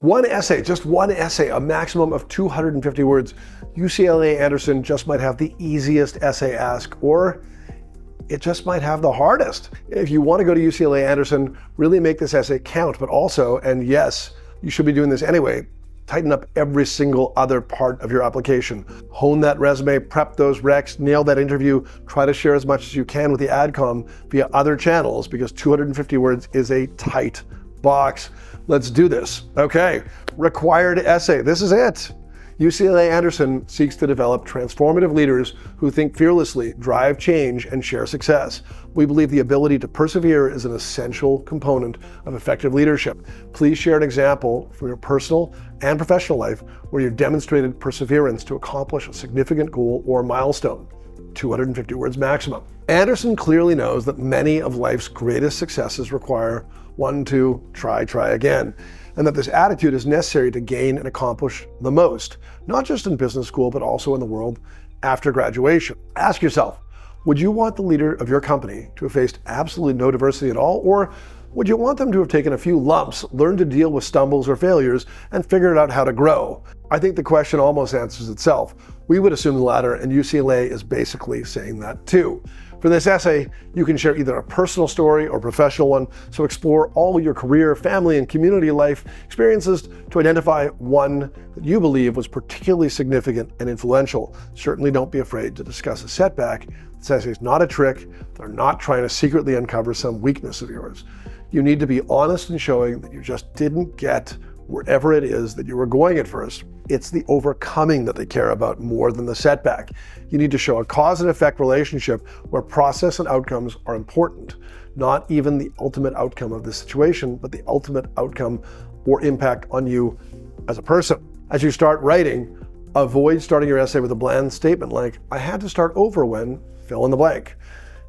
One essay, just one essay, a maximum of 250 words. UCLA Anderson just might have the easiest essay ask, or it just might have the hardest. If you want to go to UCLA Anderson, really make this essay count, but also, and yes, you should be doing this anyway, tighten up every single other part of your application. Hone that resume, prep those recs, nail that interview, try to share as much as you can with the AdCom via other channels because 250 words is a tight box. Let's do this. Okay, required essay. This is it. UCLA Anderson seeks to develop transformative leaders who think fearlessly, drive change, and share success. We believe the ability to persevere is an essential component of effective leadership. Please share an example from your personal and professional life where you've demonstrated perseverance to accomplish a significant goal or milestone. 250 words maximum. Anderson clearly knows that many of life's greatest successes require one, two, try, try again. And that this attitude is necessary to gain and accomplish the most, not just in business school, but also in the world after graduation. Ask yourself, would you want the leader of your company to have faced absolutely no diversity at all, or would you want them to have taken a few lumps, learned to deal with stumbles or failures, and figured out how to grow? I think the question almost answers itself. We would assume the latter, and UCLA is basically saying that too. For this essay, you can share either a personal story or professional one, so explore all your career, family, and community life experiences to identify one that you believe was particularly significant and influential. Certainly don't be afraid to discuss a setback. This essay is not a trick. They're not trying to secretly uncover some weakness of yours. You need to be honest in showing that you just didn't get wherever it is that you were going at first. It's the overcoming that they care about more than the setback. You need to show a cause and effect relationship where process and outcomes are important, not even the ultimate outcome of the situation, but the ultimate outcome or impact on you as a person. As you start writing, avoid starting your essay with a bland statement like, I had to start over when fill in the blank.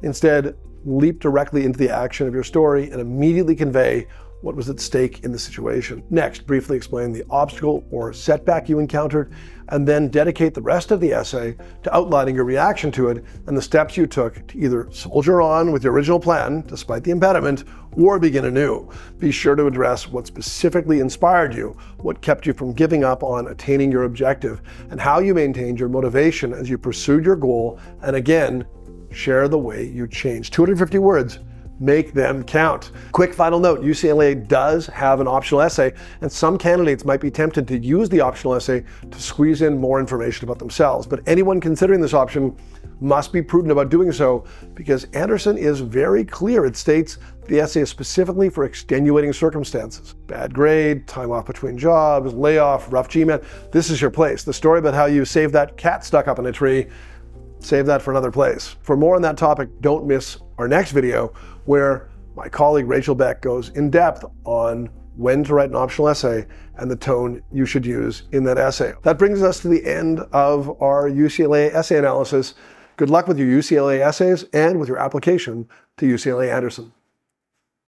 Instead, leap directly into the action of your story and immediately convey what was at stake in the situation. Next, briefly explain the obstacle or setback you encountered, and then dedicate the rest of the essay to outlining your reaction to it and the steps you took to either soldier on with your original plan, despite the impediment, or begin anew. Be sure to address what specifically inspired you, what kept you from giving up on attaining your objective, and how you maintained your motivation as you pursued your goal, and again, share the way you change. 250 words make them count. Quick final note, UCLA does have an optional essay, and some candidates might be tempted to use the optional essay to squeeze in more information about themselves. But anyone considering this option must be prudent about doing so because Anderson is very clear. It states the essay is specifically for extenuating circumstances. Bad grade, time off between jobs, layoff, rough GMAT. This is your place. The story about how you saved that cat stuck up in a tree save that for another place. For more on that topic, don't miss our next video where my colleague Rachel Beck goes in depth on when to write an optional essay and the tone you should use in that essay. That brings us to the end of our UCLA essay analysis. Good luck with your UCLA essays and with your application to UCLA Anderson.